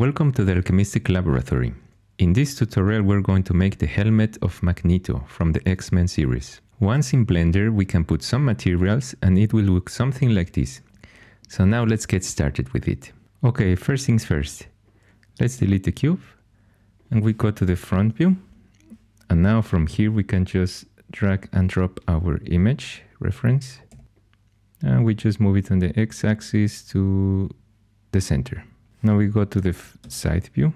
Welcome to the Alchemistik Laboratory. In this tutorial we're going to make the helmet of Magneto from the X-Men series. Once in Blender we can put some materials and it will look something like this. So now let's get started with it. Okay, first things first. Let's delete the cube and we go to the front view. And now from here we can just drag and drop our image reference. And we just move it on the x-axis to the center. Now we go to the side view.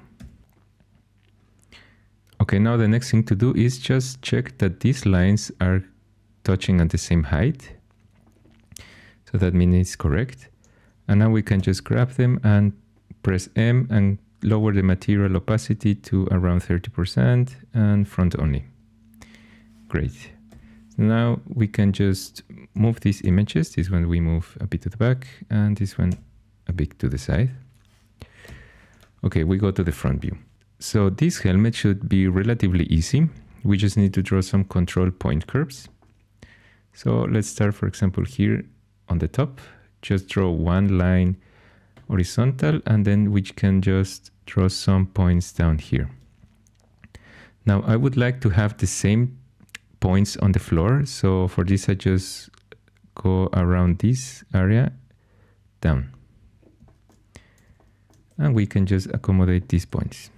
Okay, now the next thing to do is just check that these lines are touching at the same height. So that means it's correct. And now we can just grab them and press M and lower the material opacity to around 30% and front only. Great. Now we can just move these images. This one we move a bit to the back and this one a bit to the side. Okay, we go to the front view. So this helmet should be relatively easy. We just need to draw some control point curves. So let's start, for example, here on the top. Just draw one line horizontal and then we can just draw some points down here. Now I would like to have the same points on the floor. So for this, I just go around this area down and we can just accommodate these points.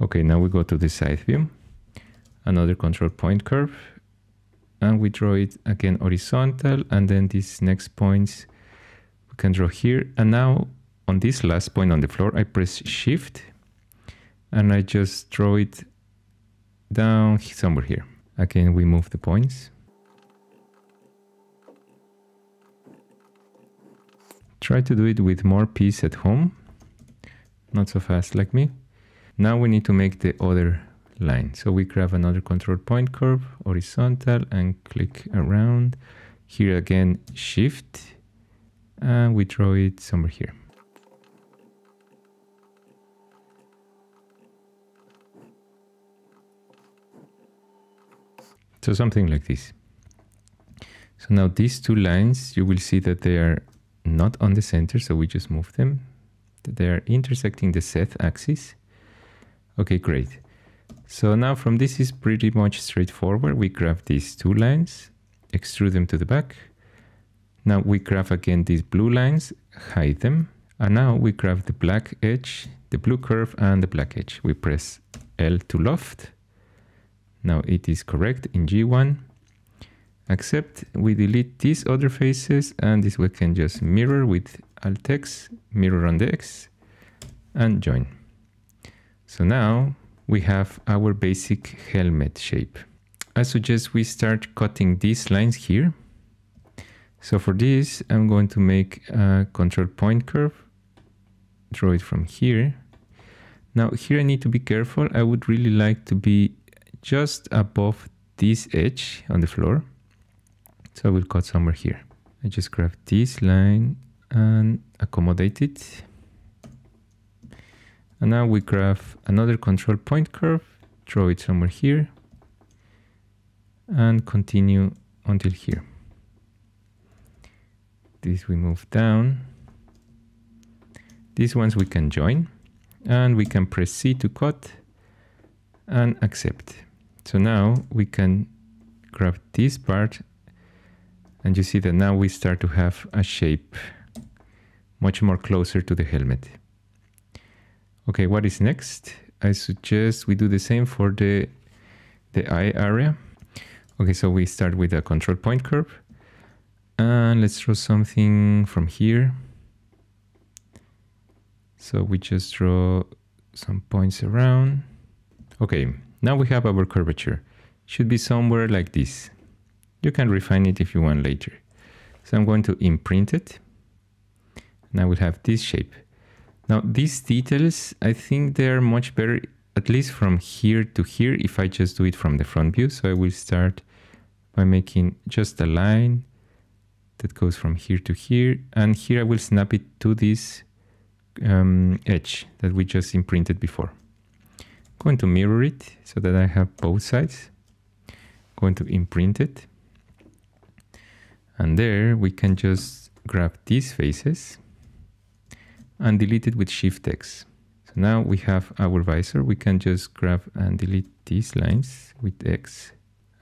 Okay, now we go to the side view, another control point curve, and we draw it again horizontal, and then these next points we can draw here. And now on this last point on the floor, I press shift, and I just draw it down somewhere here. Again, we move the points. Try to do it with more peace at home. Not so fast like me. Now we need to make the other line. So we grab another control point curve, horizontal, and click around. Here again, shift, and we draw it somewhere here. So something like this. So now these two lines, you will see that they are not on the center, so we just move them. They are intersecting the Z axis. Okay, great. So now from this is pretty much straightforward. We grab these two lines, extrude them to the back. Now we grab again these blue lines, hide them. And now we grab the black edge, the blue curve and the black edge. We press L to loft. Now it is correct in G1 except we delete these other faces and this we can just mirror with alt x, mirror on the x and join. So now we have our basic helmet shape. I suggest we start cutting these lines here. So for this, I'm going to make a control point curve, draw it from here. Now here I need to be careful. I would really like to be just above this edge on the floor. So I will cut somewhere here. I just grab this line and accommodate it. And now we grab another control point curve, draw it somewhere here, and continue until here. This we move down. These ones we can join, and we can press C to cut and accept. So now we can grab this part and you see that now we start to have a shape much more closer to the helmet. Okay, what is next? I suggest we do the same for the, the eye area. Okay, so we start with a control point curve. And let's draw something from here. So we just draw some points around. Okay, now we have our curvature. Should be somewhere like this. You can refine it if you want later. So I'm going to imprint it. And I will have this shape. Now these details, I think they're much better, at least from here to here, if I just do it from the front view. So I will start by making just a line that goes from here to here. And here I will snap it to this um, edge that we just imprinted before. Going to mirror it so that I have both sides. Going to imprint it And there we can just grab these faces and delete it with Shift X. So now we have our visor. We can just grab and delete these lines with X.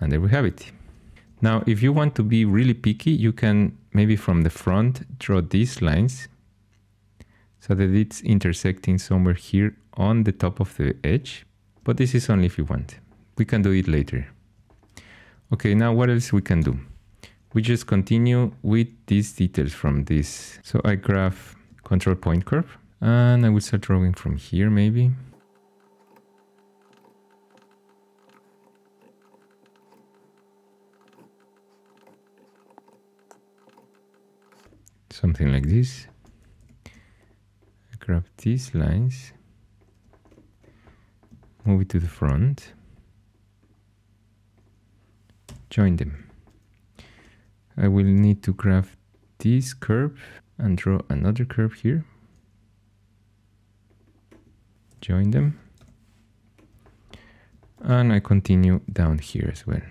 And there we have it. Now, if you want to be really picky, you can maybe from the front draw these lines so that it's intersecting somewhere here on the top of the edge. But this is only if you want. We can do it later. Okay, now what else we can do? We just continue with these details from this. So I graph control point curve and I will start drawing from here maybe. Something like this. I grab these lines, move it to the front, join them. I will need to graph this curve and draw another curve here. Join them. And I continue down here as well.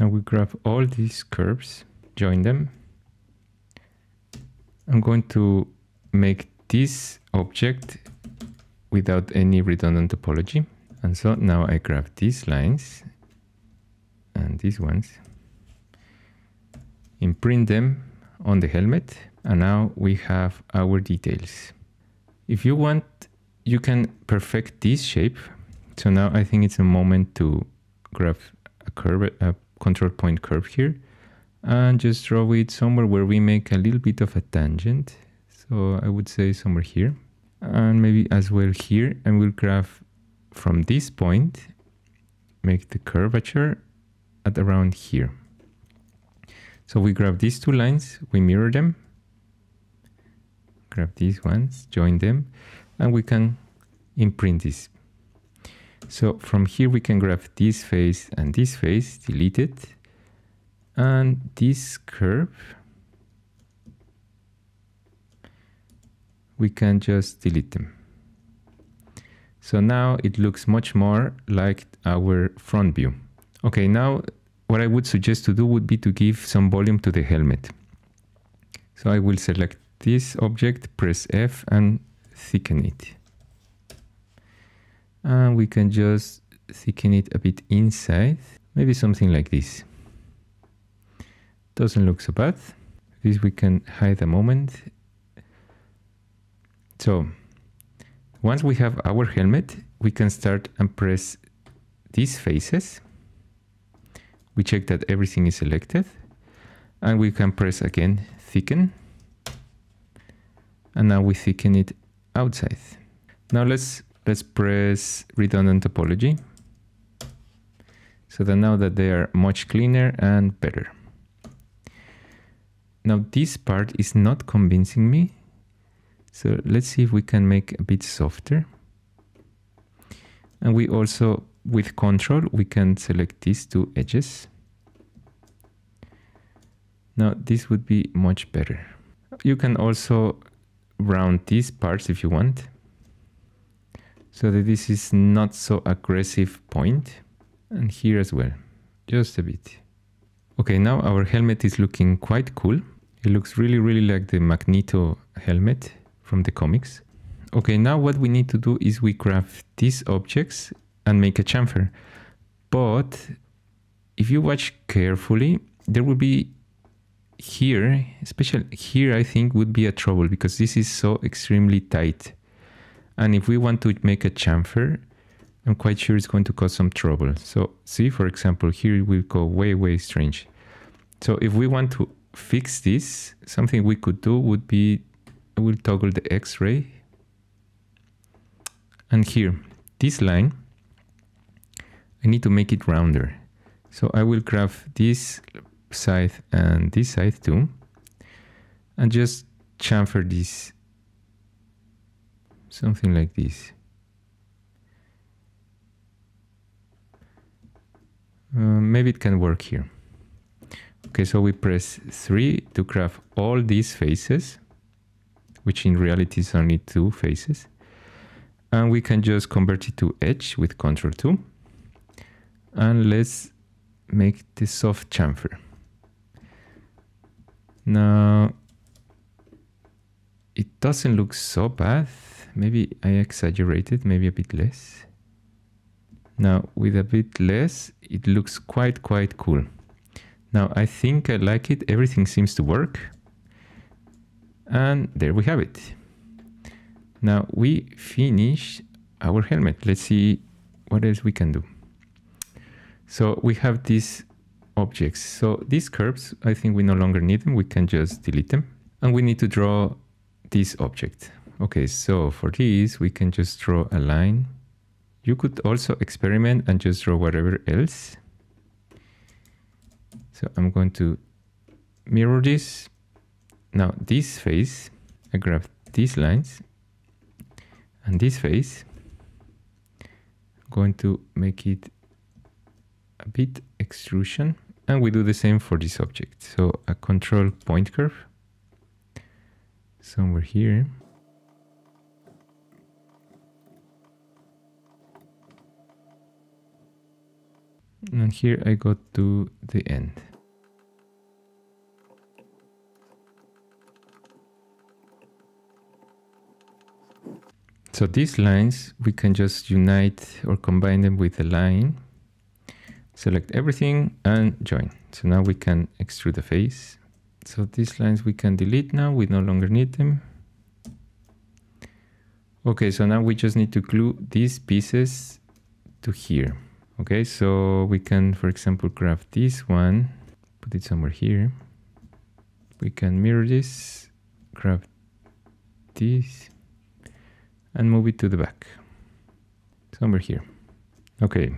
Now we grab all these curves, join them. I'm going to make this object without any redundant topology. And so now I grab these lines and these ones, imprint them on the helmet, and now we have our details. If you want, you can perfect this shape. So now I think it's a moment to grab a curve, a control point curve here, and just draw it somewhere where we make a little bit of a tangent. So I would say somewhere here and maybe as well here and we'll graph from this point make the curvature at around here. So we grab these two lines we mirror them grab these ones join them and we can imprint this. So from here we can grab this face and this face delete it and this curve we can just delete them. So now it looks much more like our front view. Okay, now what I would suggest to do would be to give some volume to the helmet. So I will select this object, press F and thicken it. And we can just thicken it a bit inside, maybe something like this. Doesn't look so bad. This we can hide a moment so once we have our helmet, we can start and press these faces. We check that everything is selected and we can press again thicken. And now we thicken it outside. Now let's let's press redundant topology. So that now that they are much cleaner and better. Now this part is not convincing me so let's see if we can make a bit softer. And we also, with control, we can select these two edges. Now this would be much better. You can also round these parts if you want. So that this is not so aggressive point. And here as well, just a bit. Okay, now our helmet is looking quite cool. It looks really, really like the Magneto helmet from the comics. Okay, now what we need to do is we grab these objects and make a chamfer. But if you watch carefully, there will be here, especially here, I think would be a trouble because this is so extremely tight. And if we want to make a chamfer, I'm quite sure it's going to cause some trouble. So see, for example, here it will go way, way strange. So if we want to fix this, something we could do would be I will toggle the X-ray. And here, this line, I need to make it rounder. So I will grab this side and this side too. And just chamfer this. Something like this. Uh, maybe it can work here. Okay, so we press 3 to grab all these faces which in reality is only two faces. and we can just convert it to edge with Ctrl 2. And let's make the soft chamfer. Now, it doesn't look so bad. Maybe I exaggerated, maybe a bit less. Now, with a bit less, it looks quite, quite cool. Now, I think I like it. Everything seems to work. And there we have it. Now we finish our helmet. Let's see what else we can do. So we have these objects. So these curves, I think we no longer need them. We can just delete them. And we need to draw this object. Okay, so for this, we can just draw a line. You could also experiment and just draw whatever else. So I'm going to mirror this. Now this face, I grab these lines and this face I'm going to make it a bit extrusion and we do the same for this object. So a control point curve somewhere here. And here I go to the end So these lines, we can just unite or combine them with a line. Select everything and join. So now we can extrude the face. So these lines we can delete now, we no longer need them. Okay, so now we just need to glue these pieces to here. Okay, so we can, for example, grab this one, put it somewhere here. We can mirror this, grab this, and move it to the back. Somewhere here. Okay,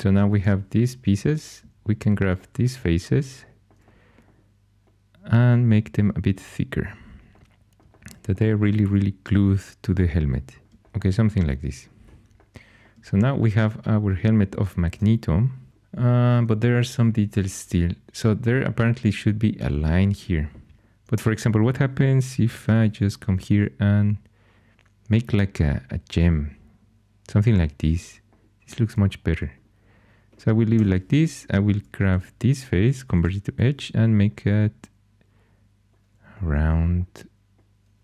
so now we have these pieces. We can grab these faces and make them a bit thicker. That they're really, really glued to the helmet. Okay, something like this. So now we have our helmet of Magneto, uh, but there are some details still. So there apparently should be a line here. But for example, what happens if I just come here and make like a, a gem, something like this. This looks much better. So I will leave it like this. I will grab this face, convert it to edge and make it round,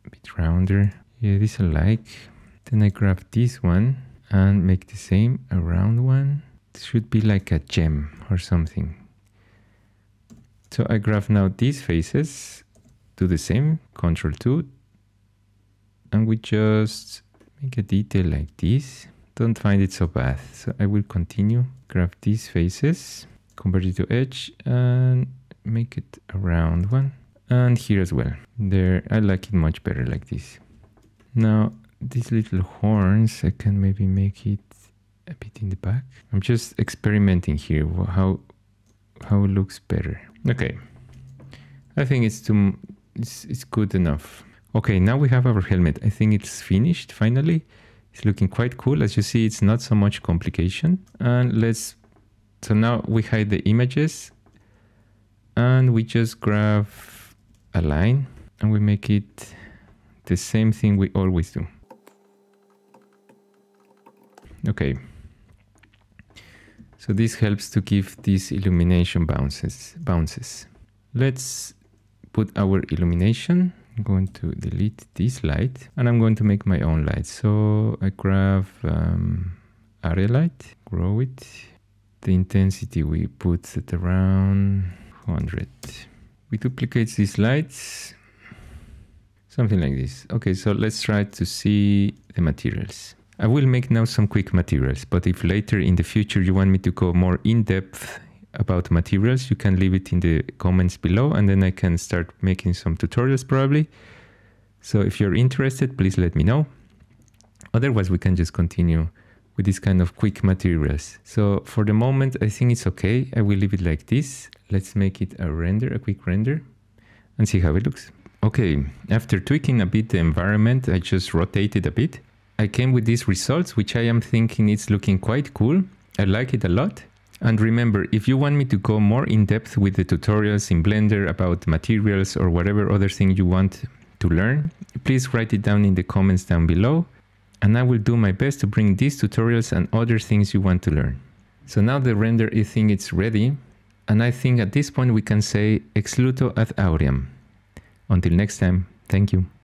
a bit rounder. Yeah, this I like. Then I grab this one and make the same, a round one. It should be like a gem or something. So I grab now these faces, do the same, Control 2, and we just make a detail like this. Don't find it so bad. So I will continue, grab these faces, convert it to edge and make it a round one. And here as well. There, I like it much better like this. Now, these little horns, I can maybe make it a bit in the back. I'm just experimenting here, how, how it looks better. Okay. I think it's too, it's, it's good enough. Okay, now we have our helmet. I think it's finished finally. It's looking quite cool. As you see, it's not so much complication. And let's, so now we hide the images and we just grab a line and we make it the same thing we always do. Okay. So this helps to give these illumination bounces. bounces. Let's put our illumination I'm going to delete this light and I'm going to make my own light. So I grab um, area light, grow it. The intensity we put at around 100. We duplicate these lights, something like this. Okay, so let's try to see the materials. I will make now some quick materials, but if later in the future you want me to go more in depth about materials, you can leave it in the comments below and then I can start making some tutorials probably. So if you're interested, please let me know. Otherwise, we can just continue with this kind of quick materials. So for the moment, I think it's okay. I will leave it like this. Let's make it a render, a quick render and see how it looks. Okay, after tweaking a bit the environment, I just rotated a bit. I came with these results, which I am thinking it's looking quite cool. I like it a lot. And remember, if you want me to go more in depth with the tutorials in Blender about materials or whatever other thing you want to learn, please write it down in the comments down below. and I will do my best to bring these tutorials and other things you want to learn. So now the render I think it's ready, and I think at this point we can say ex luto ad auream. Until next time, thank you.